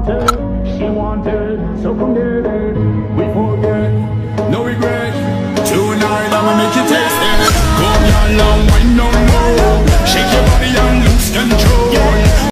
wanted, she wanted, so come get it. We forget, no regret. Tonight I'ma make you taste it. Come on, long, wind no